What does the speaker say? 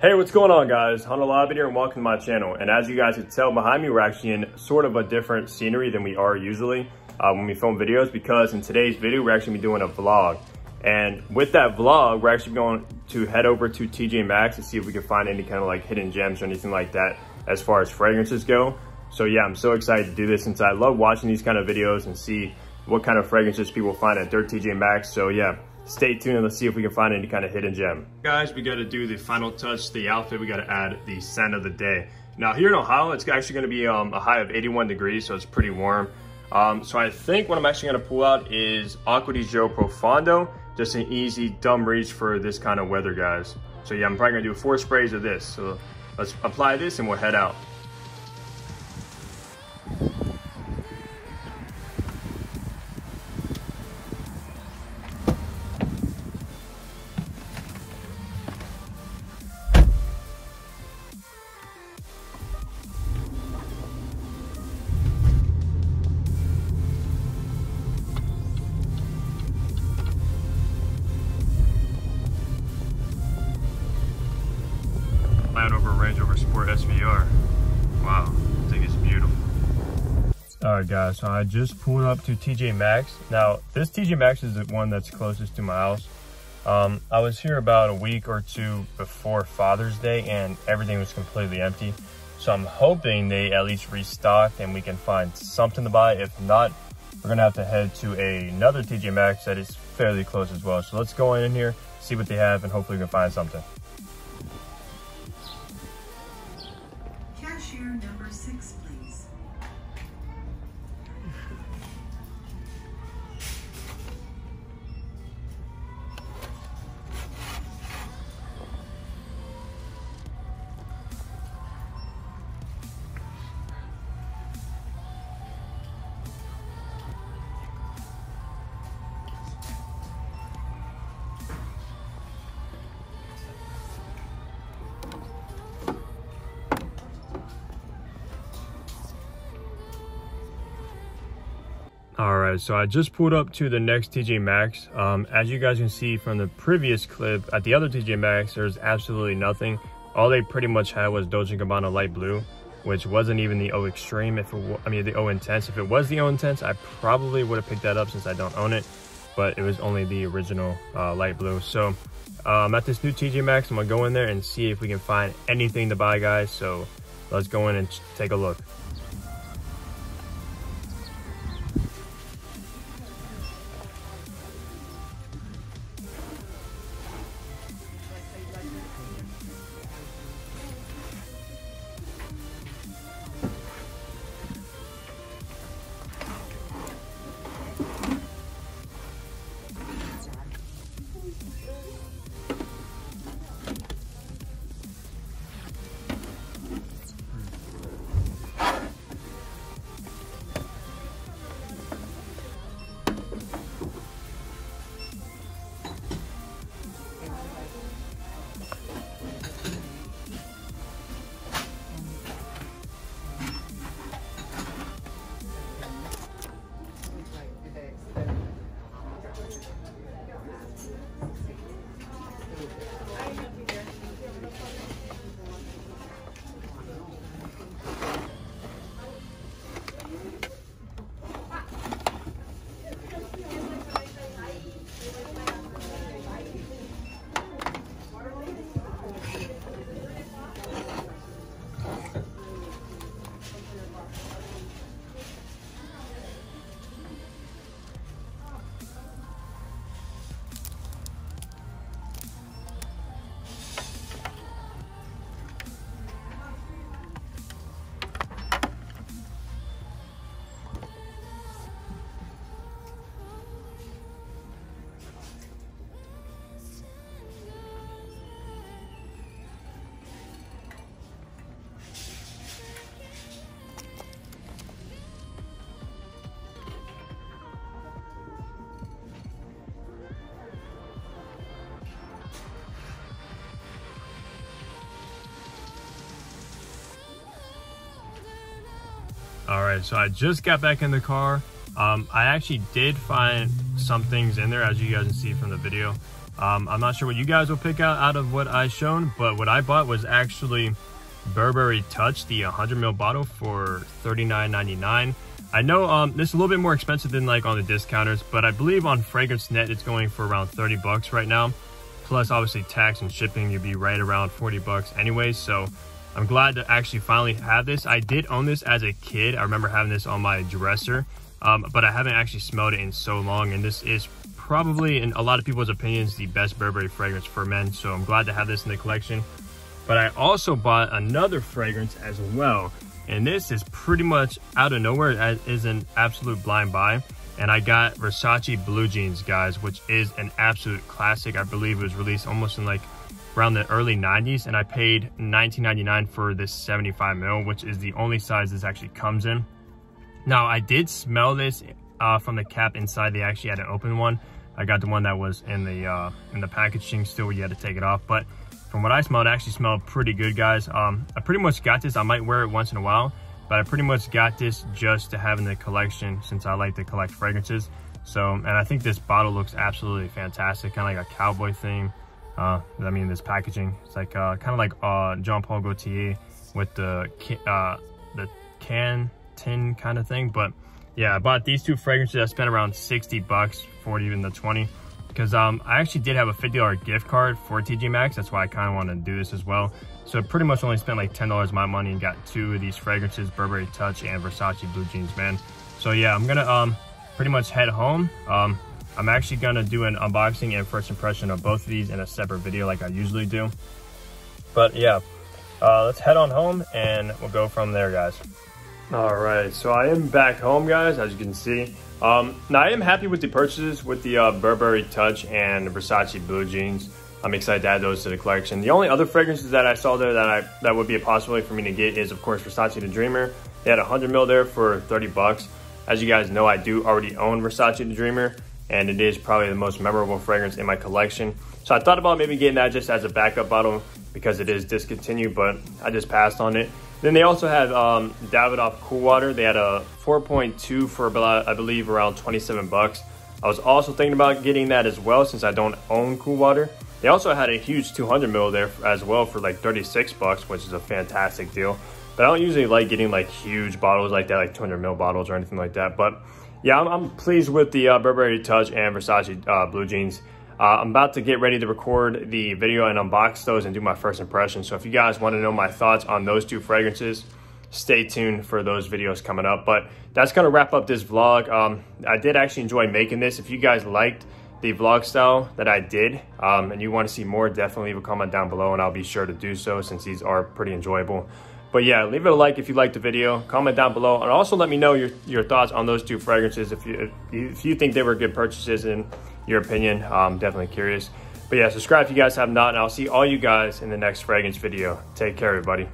Hey, what's going on guys? Hunter Lobby here and welcome to my channel. And as you guys can tell behind me, we're actually in sort of a different scenery than we are usually uh, when we film videos because in today's video, we're actually doing a vlog. And with that vlog, we're actually going to head over to TJ Maxx to see if we can find any kind of like hidden gems or anything like that as far as fragrances go. So yeah, I'm so excited to do this since I love watching these kind of videos and see what kind of fragrances people find at their TJ Maxx. So yeah, stay tuned and let's see if we can find any kind of hidden gem. Guys, we got to do the final touch, the outfit. We got to add the scent of the day. Now here in Ohio, it's actually to be um, a high of 81 degrees, so it's pretty warm. Um, so I think what I'm actually to pull out is Acqua di Gio Profondo, just an easy dumb reach for this kind of weather, guys. So yeah, I'm probably to do four sprays of this. So let's apply this and we'll head out. Land Rover Range Rover Sport SVR. Wow, I think it's beautiful. All right, guys, so I just pulled up to TJ Maxx. Now, this TJ Maxx is the one that's closest to my house. Um, I was here about a week or two before Father's Day and everything was completely empty. So I'm hoping they at least restocked and we can find something to buy. If not, we're gonna have to head to a, another TJ Maxx that is fairly close as well. So let's go in here, see what they have, and hopefully we can find something. Cashier number six, please. All right, so I just pulled up to the next TJ Maxx. Um, as you guys can see from the previous clip, at the other TJ Maxx, there's absolutely nothing. All they pretty much had was Dolce & Gabbana Light Blue, which wasn't even the Eau Extreme. If it, I mean the Eau Intense. If it was the Eau Intense, I probably would have picked that up since I don't own it. But it was only the original uh, light blue. So um, at this new TJ Maxx, I'm gonna go in there and see if we can find anything to buy, guys. So let's go in and take a look. All right, so I just got back in the car. Um, I actually did find some things in there as you guys can see from the video. Um, I'm not sure what you guys will pick out out of what I shown, but what I bought was actually Burberry Touch, the 100 ml bottle for $39.99. I know um, this is a little bit more expensive than like on the discounters, but I believe on Fragrance Net it's going for around 30 bucks right now. Plus obviously tax and shipping, you'd be right around 40 bucks anyway. So I'm glad to actually finally have this. I did own this as a kid. I remember having this on my dresser, um, but I haven't actually smelled it in so long. And this is probably, in a lot of people's opinions, the best Burberry fragrance for men. So I'm glad to have this in the collection. But I also bought another fragrance as well. And this is pretty much out of nowhere. It is an absolute blind buy. And I got Versace Blue Jeans, guys, which is an absolute classic. I believe it was released almost in like around the early 90s. And I paid $19.99 for this 75 mil, which is the only size this actually comes in. Now, I did smell this uh, from the cap inside. They actually had an open one. I got the one that was in the uh, in the packaging still where you had to take it off. But from what I smelled, it actually smelled pretty good, guys. Um, I pretty much got this. I might wear it once in a while, but I pretty much got this just to have in the collection since I like to collect fragrances. So, and I think this bottle looks absolutely fantastic, kind of like a cowboy theme. Uh, I mean, this packaging, it's like uh, kind of like uh, Jean Paul Gaultier with the uh, the can tin kind of thing. But yeah, I bought these two fragrances. I spent around 60 bucks, 40 even the 20 because um, I actually did have a $50 gift card for TJ Maxx. That's why I kind of want to do this as well. So pretty much only spent like $10 of my money and got two of these fragrances, Burberry Touch and Versace Blue Jeans, man. So yeah, I'm gonna um, pretty much head home. Um, I'm actually gonna do an unboxing and first impression of both of these in a separate video like I usually do. But yeah, uh, let's head on home and we'll go from there, guys. All right, so I am back home, guys, as you can see. Um, now, I am happy with the purchases with the uh, Burberry Touch and Versace Blue Jeans. I'm excited to add those to the collection. The only other fragrances that I saw there that I that would be a possibility for me to get is, of course, Versace The Dreamer. They had 100 mil there for 30 bucks. As you guys know, I do already own Versace The Dreamer, and it is probably the most memorable fragrance in my collection. So I thought about maybe getting that just as a backup bottle because it is discontinued, but I just passed on it. Then they also had um, Davidoff Cool Water. They had a 4.2 for about, I believe, around 27 bucks. I was also thinking about getting that as well since I don't own Cool Water. They also had a huge 200 ml there as well for like 36 bucks, which is a fantastic deal. But I don't usually like getting like huge bottles like that, like 200 ml bottles or anything like that. But yeah, I'm, I'm pleased with the uh, Burberry Touch and Versace uh, Blue Jeans. Uh, I'm about to get ready to record the video and unbox those and do my first impression. So if you guys want to know my thoughts on those two fragrances, stay tuned for those videos coming up. But that's going to wrap up this vlog. Um, I did actually enjoy making this. If you guys liked the vlog style that I did um, and you want to see more, definitely leave a comment down below and I'll be sure to do so since these are pretty enjoyable. But yeah, leave it a like if you liked the video, comment down below, and also let me know your, your thoughts on those two fragrances if you, if you think they were good purchases in your opinion. I'm definitely curious. But yeah, subscribe if you guys have not, and I'll see all you guys in the next fragrance video. Take care, everybody.